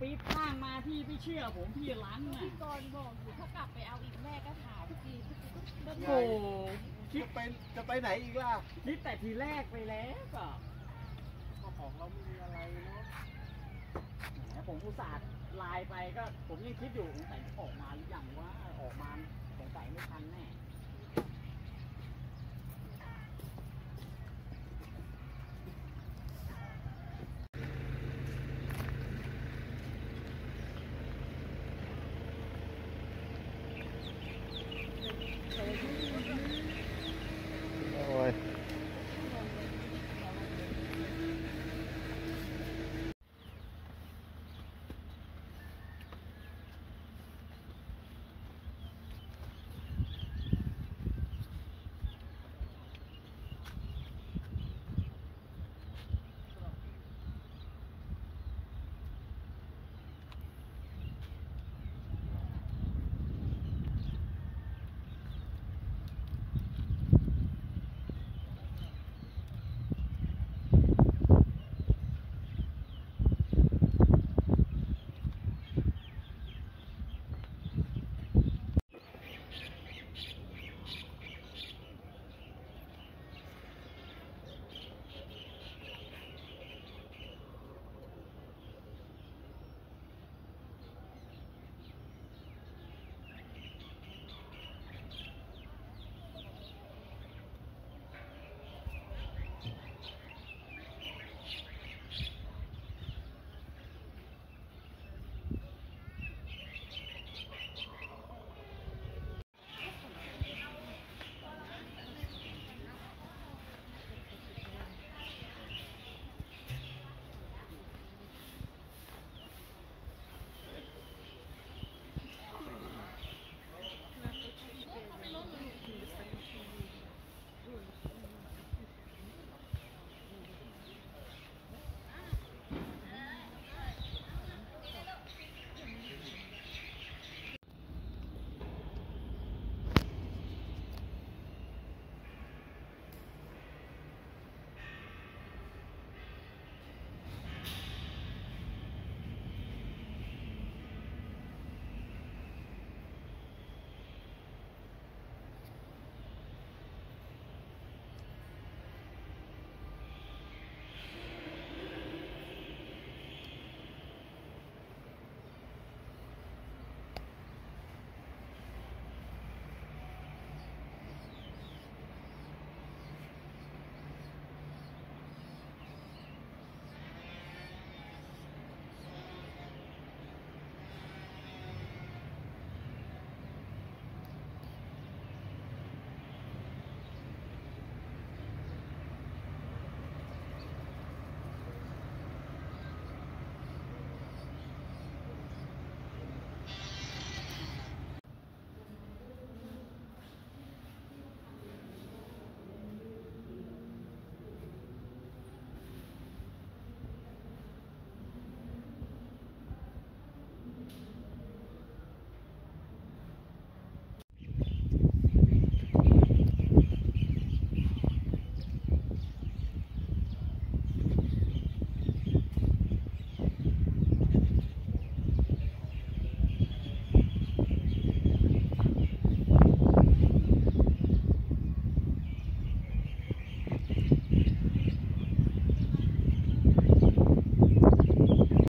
ปี๊บข้างมาพี่ไม่เชื่อผมพี่ล้างน่ะพี่กรณ์บอกอยู่ถ้ากลับไปเอาอีกแม่ก็ถามพี่โอ้โหคิดไปจะไปไหนอีกล่ะคิดแต่ทีแรกไปแล้วก็ของเราไม่มีอะไรเนาะแหมผมอุตส่าห์ไลน์ไปก็ ผมยังคิดอยู่สงสัยจะออกมาหรือยังว่าออกมาสงสัยไม่ทันแน่